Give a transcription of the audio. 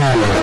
Hallelujah.